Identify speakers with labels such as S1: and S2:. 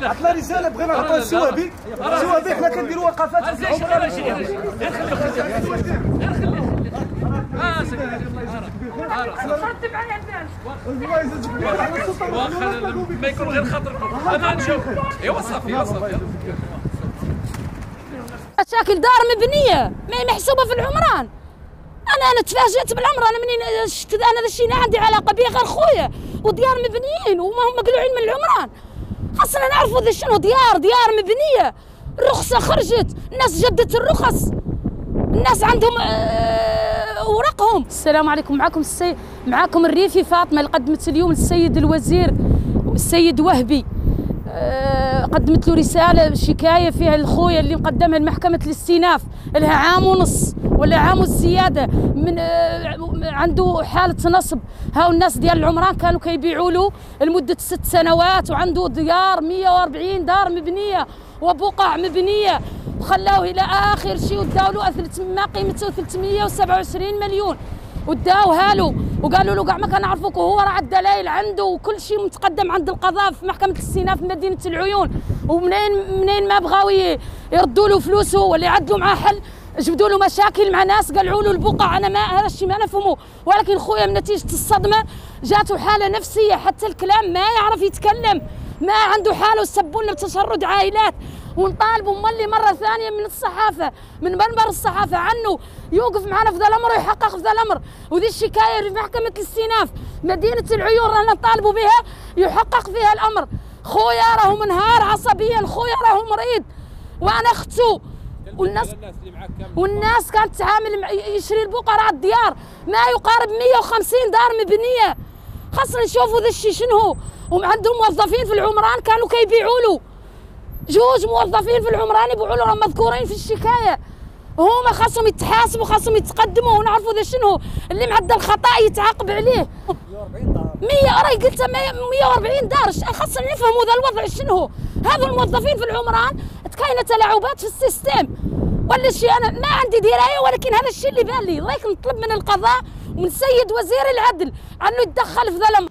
S1: لا لا بغينا نعطيو السوابي السوابي حنا كنديروا وقفات
S2: شيء غير خليه غير خليه آه سكت
S3: رتب على البال
S2: واخا ما يكون غير خاطركم أنا نشوف ايوا صافي ايوا صافي
S3: مشاكل دار مبنية ما هي محسوبة في العمران. أنا أنا تفاجئت بالعمر أنا منين شفت أنا ذا الشيء ما عندي علاقة به غير خويا؟ وديار مبنيين وما هم مقلوعين من العمران. خاصنا نعرفوا ذا شنو ديار ديار مبنية. الرخصة خرجت الناس جدت الرخص. الناس عندهم آه، اوراقهم السلام عليكم. معكم السي... معكم الريفي فاطمة اللي قدمت اليوم للسيد الوزير السيد وهبي. آه، قدمت له رسالة شكاية فيها الخويا اللي مقدمها لمحكمة الاستئناف لها عام ونص ولا عام والزيادة من آه، عنده حالة نصب. هاو الناس ديال العمران كانوا كيبيعوا له لمدة ست سنوات وعنده ديار 140 دار مبنية وبقع مبنية. وخلاوه إلى آخر شيء وداو له أثلت- ما قيمته 327 مليون. وداوها له وقالوا له كاع ما كنعرفوك وهو راه الدلائل عنده وكل شيء متقدم عند القضاء في محكمة الاستئناف في مدينة العيون. ومنين منين ما بغاو يردوا له فلوسه ولا يعدلوا معاه حل جبدوا له مشاكل مع ناس قلعوا له البقع أنا ما الشيء ما نفهمه. ولكن خويا من نتيجة الصدمة جاته حالة نفسية حتى الكلام ما يعرف يتكلم ما عنده حاله وسبوا لنا بتشرد عائلات. ونطالبوا مولي مرة ثانية من الصحافة من منبر الصحافة عنه يوقف معنا في ذا الأمر ويحقق في ذا الأمر. وذي الشكاية في محكمة الاستئناف مدينة العيون رانا نطالبوا بها يحقق فيها الأمر. خويا راهو منهار عصبيا خويا راهو مريض. وأنا أختو. والناس والناس كانت تعامل يشري البقر على الديار. ما يقارب 150 دار مبنية. خاصنا نشوفوا ذا الشيء شنو. هو وعندهم موظفين في العمران كانوا كيبيعوا له. جوج موظفين في العمران يبيعوا له راهم مذكورين في الشكاية. هما خاصهم يتحاسبوا خاصهم يتقدموا ونعرفوا ذا شنو اللي معدل خطا يتعاقب عليه. 100 راي قلت 140 دار خاصنا نفهموا ذا الوضع شنو هذا الموظفين في العمران كاينة تلاعبات في السيستم. ولا شيء أنا ما عندي دراية ولكن هذا الشيء اللي بان لي. ضيك نطلب من القضاء ومن السيد وزير العدل أنه يتدخل في الأمر.